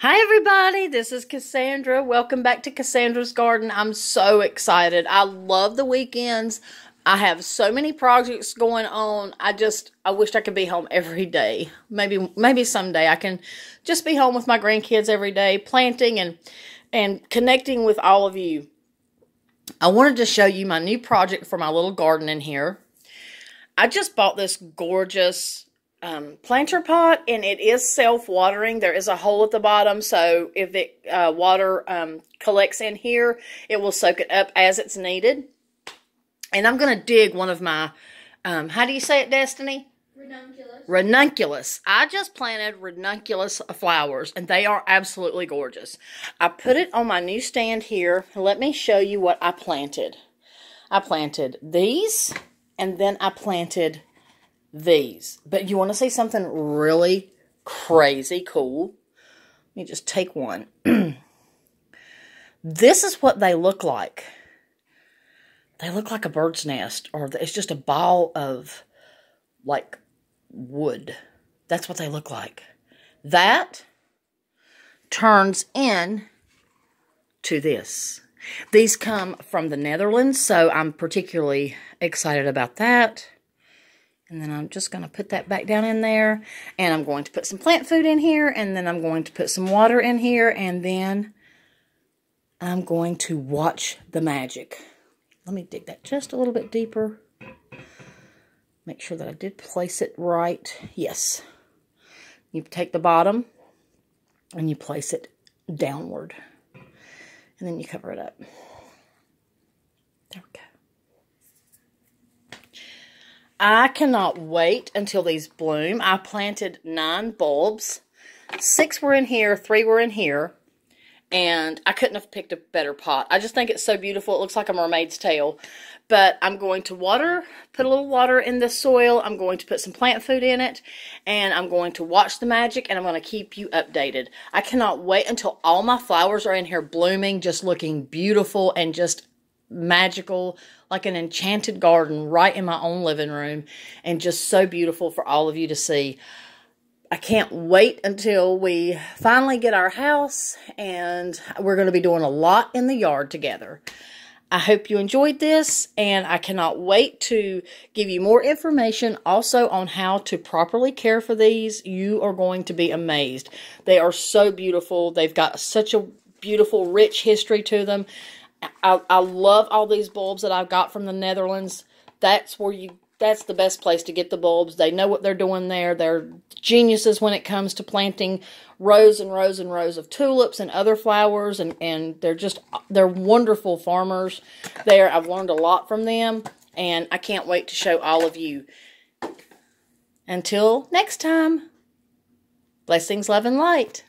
Hi, everybody. This is Cassandra. Welcome back to Cassandra's Garden. I'm so excited. I love the weekends. I have so many projects going on. I just I wish I could be home every day. Maybe maybe someday I can just be home with my grandkids every day, planting and and connecting with all of you. I wanted to show you my new project for my little garden in here. I just bought this gorgeous um, planter pot and it is self-watering. There is a hole at the bottom, so if it uh, water um, collects in here, it will soak it up as it's needed. And I'm going to dig one of my, um, how do you say it, Destiny? Ranunculus. Ranunculus. I just planted ranunculus flowers, and they are absolutely gorgeous. I put it on my new stand here. Let me show you what I planted. I planted these, and then I planted these. But you want to see something really crazy cool? Let me just take one. this is what they look like. They look like a bird's nest, or it's just a ball of like wood. That's what they look like. That turns in to this. These come from the Netherlands, so I'm particularly excited about that. And then I'm just going to put that back down in there. And I'm going to put some plant food in here. And then I'm going to put some water in here. And then I'm going to watch the magic. Let me dig that just a little bit deeper. Make sure that I did place it right. Yes. You take the bottom and you place it downward. And then you cover it up. There we go. I cannot wait until these bloom. I planted nine bulbs. Six were in here, three were in here. And I couldn't have picked a better pot. I just think it's so beautiful. It looks like a mermaid's tail. But I'm going to water, put a little water in the soil. I'm going to put some plant food in it. And I'm going to watch the magic and I'm going to keep you updated. I cannot wait until all my flowers are in here blooming, just looking beautiful and just magical, like an enchanted garden right in my own living room, and just so beautiful for all of you to see. I can't wait until we finally get our house, and we're going to be doing a lot in the yard together. I hope you enjoyed this, and I cannot wait to give you more information also on how to properly care for these. You are going to be amazed. They are so beautiful. They've got such a beautiful, rich history to them. I, I love all these bulbs that I've got from the Netherlands. That's where you that's the best place to get the bulbs. They know what they're doing there. They're geniuses when it comes to planting rows and rows and rows of tulips and other flowers and and they're just they're wonderful farmers there. I've learned a lot from them and I can't wait to show all of you. Until next time. Blessings, love and light.